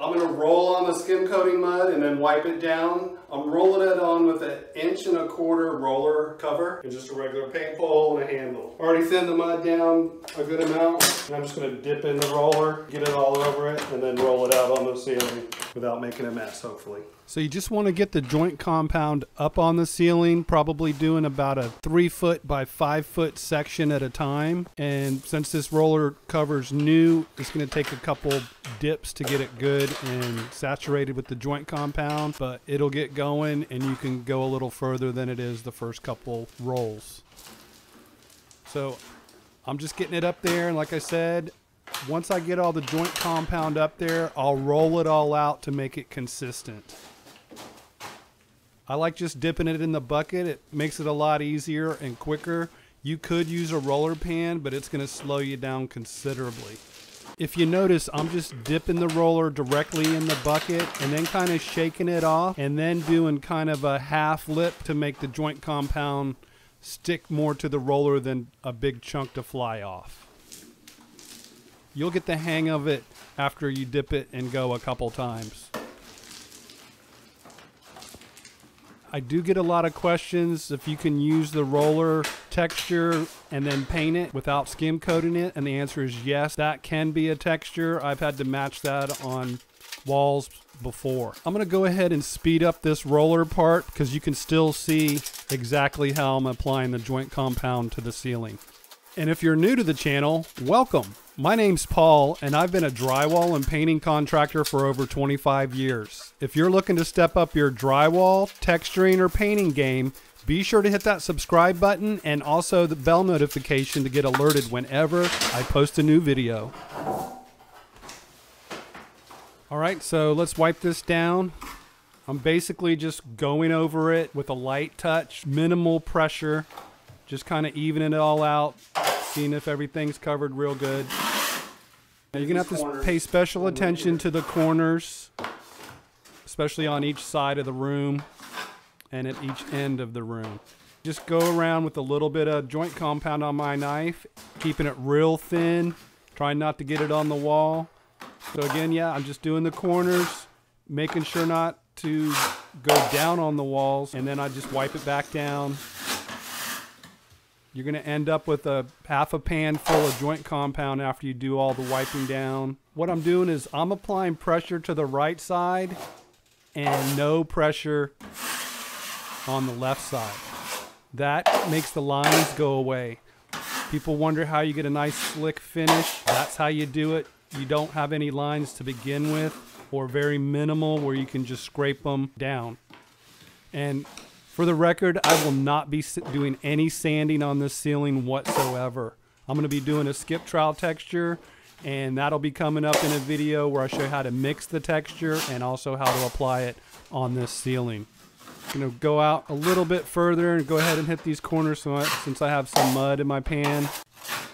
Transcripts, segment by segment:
I'm going to roll on the skim coating mud and then wipe it down. I'm rolling it on with an inch and a quarter roller cover and just a regular paint pole and a handle. Already thinned the mud down a good amount. And I'm just going to dip in the roller, get it all over it, and then roll it out on the ceiling without making a mess, hopefully. So you just want to get the joint compound up on the ceiling, probably doing about a three foot by five foot section at a time. And since this roller cover's new, it's going to take a couple dips to get it good and saturated with the joint compound, but it'll get going and you can go a little further than it is the first couple rolls. So I'm just getting it up there. And like I said, once I get all the joint compound up there, I'll roll it all out to make it consistent. I like just dipping it in the bucket. It makes it a lot easier and quicker. You could use a roller pan, but it's going to slow you down considerably. If you notice, I'm just dipping the roller directly in the bucket and then kind of shaking it off and then doing kind of a half lip to make the joint compound stick more to the roller than a big chunk to fly off. You'll get the hang of it after you dip it and go a couple times. I do get a lot of questions if you can use the roller texture and then paint it without skim coating it. And the answer is yes, that can be a texture. I've had to match that on walls before. I'm going to go ahead and speed up this roller part because you can still see exactly how I'm applying the joint compound to the ceiling. And if you're new to the channel, welcome. My name's Paul, and I've been a drywall and painting contractor for over 25 years. If you're looking to step up your drywall, texturing, or painting game, be sure to hit that subscribe button and also the bell notification to get alerted whenever I post a new video. All right, so let's wipe this down. I'm basically just going over it with a light touch, minimal pressure, just kind of evening it all out, seeing if everything's covered real good. Now you're gonna have to pay special attention to the corners, especially on each side of the room and at each end of the room. Just go around with a little bit of joint compound on my knife, keeping it real thin, trying not to get it on the wall. So again, yeah, I'm just doing the corners, making sure not to go down on the walls, and then I just wipe it back down. You're going to end up with a half a pan full of joint compound after you do all the wiping down. What I'm doing is I'm applying pressure to the right side and no pressure on the left side. That makes the lines go away. People wonder how you get a nice slick finish. That's how you do it. You don't have any lines to begin with or very minimal where you can just scrape them down. And for the record, I will not be doing any sanding on this ceiling whatsoever. I'm going to be doing a skip trowel texture and that'll be coming up in a video where I show you how to mix the texture and also how to apply it on this ceiling. I'm going to go out a little bit further and go ahead and hit these corners since I have some mud in my pan.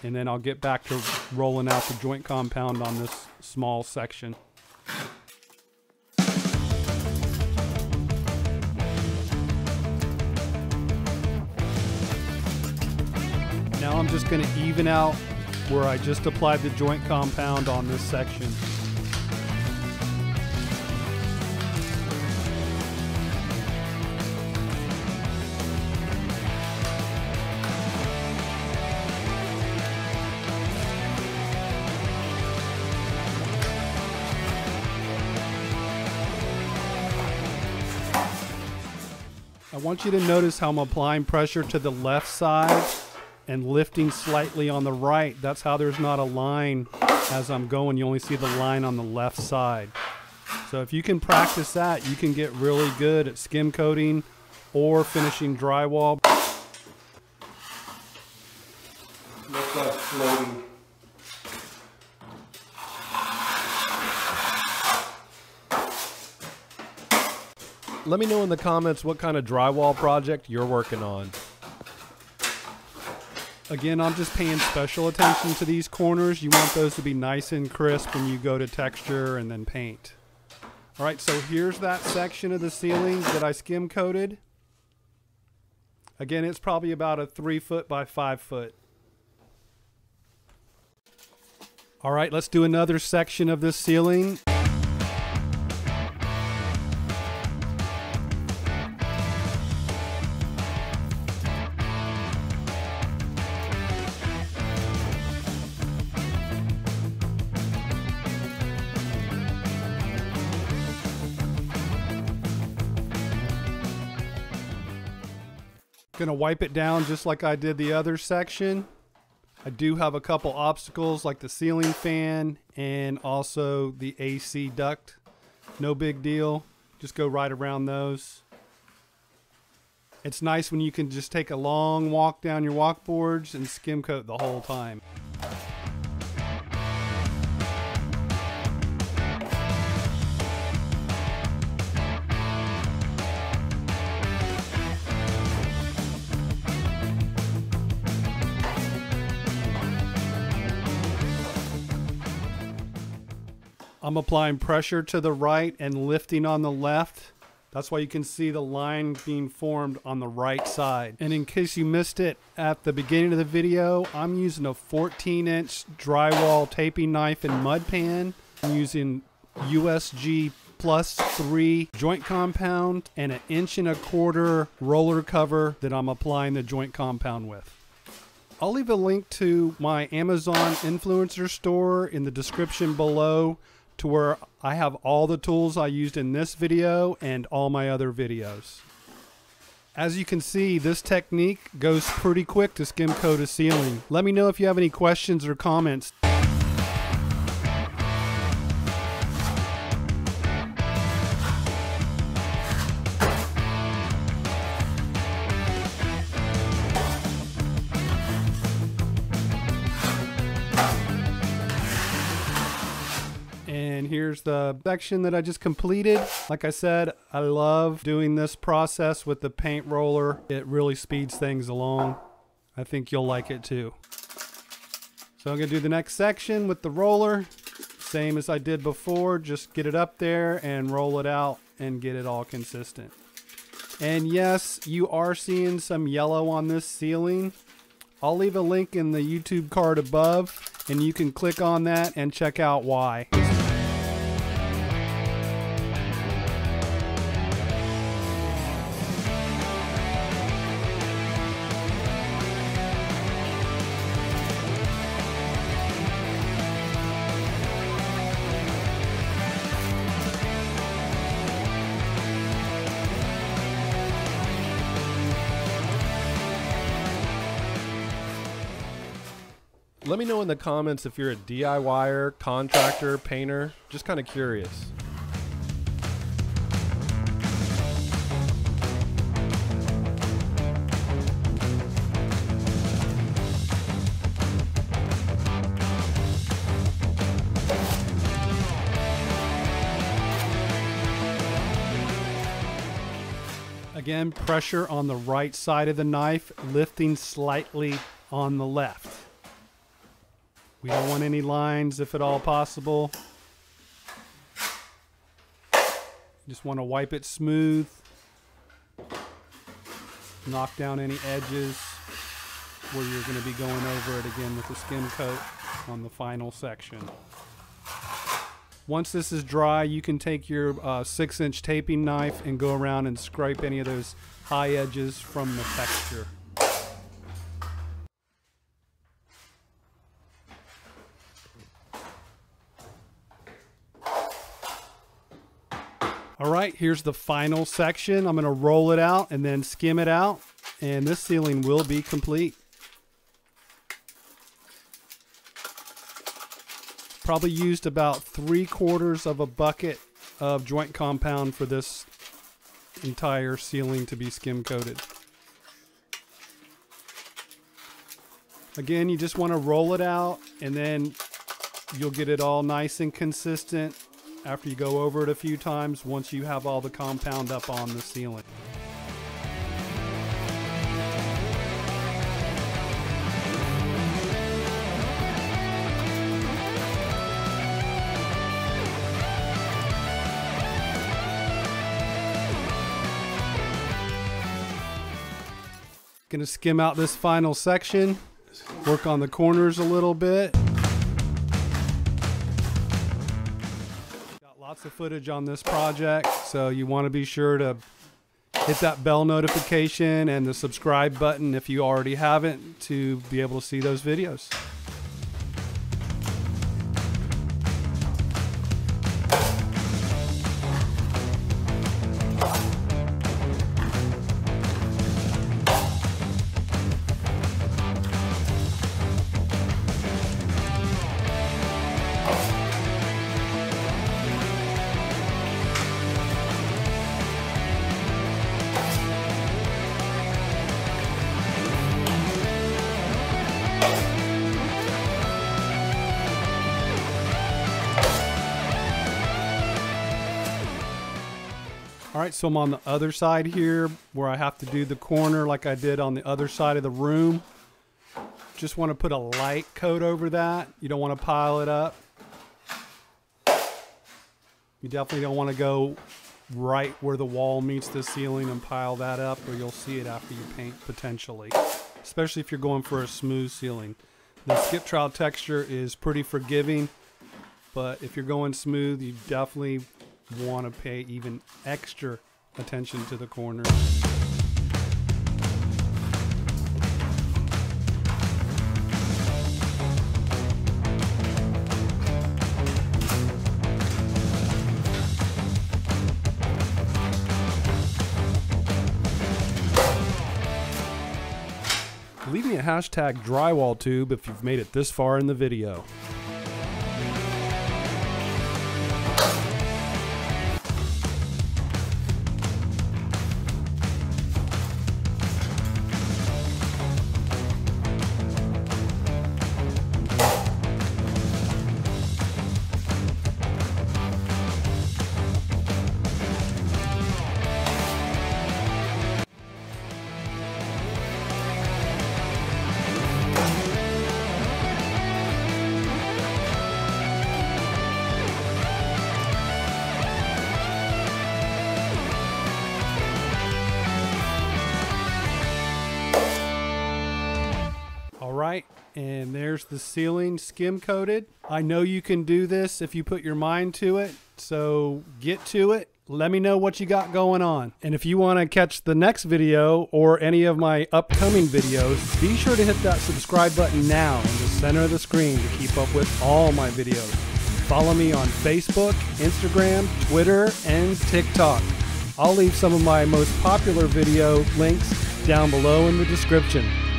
And then I'll get back to rolling out the joint compound on this small section. Just going to even out where I just applied the joint compound on this section. I want you to notice how I'm applying pressure to the left side and lifting slightly on the right. That's how there's not a line as I'm going. You only see the line on the left side. So if you can practice that, you can get really good at skim coating or finishing drywall. Looks like floating. Let me know in the comments what kind of drywall project you're working on. Again, I'm just paying special attention to these corners. You want those to be nice and crisp when you go to texture and then paint. All right, so here's that section of the ceiling that I skim coated. Again, it's probably about a three foot by five foot. All right, let's do another section of this ceiling. Gonna wipe it down just like I did the other section. I do have a couple obstacles like the ceiling fan and also the AC duct. No big deal. Just go right around those. It's nice when you can just take a long walk down your walk boards and skim coat the whole time. I'm applying pressure to the right and lifting on the left. That's why you can see the line being formed on the right side. And in case you missed it at the beginning of the video, I'm using a 14 inch drywall taping knife and mud pan. I'm using USG plus three joint compound and an inch and a quarter roller cover that I'm applying the joint compound with. I'll leave a link to my Amazon influencer store in the description below to where I have all the tools I used in this video and all my other videos. As you can see, this technique goes pretty quick to skim coat a ceiling. Let me know if you have any questions or comments. Here's the section that I just completed. Like I said, I love doing this process with the paint roller. It really speeds things along. I think you'll like it too. So I'm gonna do the next section with the roller. Same as I did before, just get it up there and roll it out and get it all consistent. And yes, you are seeing some yellow on this ceiling. I'll leave a link in the YouTube card above and you can click on that and check out why. Let me know in the comments if you're a DIYer, contractor, painter. Just kind of curious. Again, pressure on the right side of the knife, lifting slightly on the left. We don't want any lines if at all possible. Just want to wipe it smooth. Knock down any edges where you're going to be going over it again with the skim coat on the final section. Once this is dry, you can take your uh, six inch taping knife and go around and scrape any of those high edges from the texture. All right, here's the final section. I'm going to roll it out and then skim it out, and this ceiling will be complete. Probably used about three quarters of a bucket of joint compound for this entire ceiling to be skim coated. Again, you just want to roll it out and then you'll get it all nice and consistent after you go over it a few times once you have all the compound up on the ceiling. Gonna skim out this final section, work on the corners a little bit. Of footage on this project, so you want to be sure to hit that bell notification and the subscribe button if you already haven't to be able to see those videos. Right, so I'm on the other side here where I have to do the corner like I did on the other side of the room. Just want to put a light coat over that. You don't want to pile it up. You definitely don't want to go right where the wall meets the ceiling and pile that up or you'll see it after you paint potentially. Especially if you're going for a smooth ceiling. The skip trowel texture is pretty forgiving, but if you're going smooth, you definitely want to pay even extra attention to the corners. Leave me a hashtag drywall tube if you've made it this far in the video. And there's the ceiling skim coated. I know you can do this if you put your mind to it, so get to it. Let me know what you got going on. And if you want to catch the next video or any of my upcoming videos, be sure to hit that subscribe button now in the center of the screen to keep up with all my videos. Follow me on Facebook, Instagram, Twitter, and TikTok. I'll leave some of my most popular video links down below in the description.